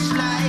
slide.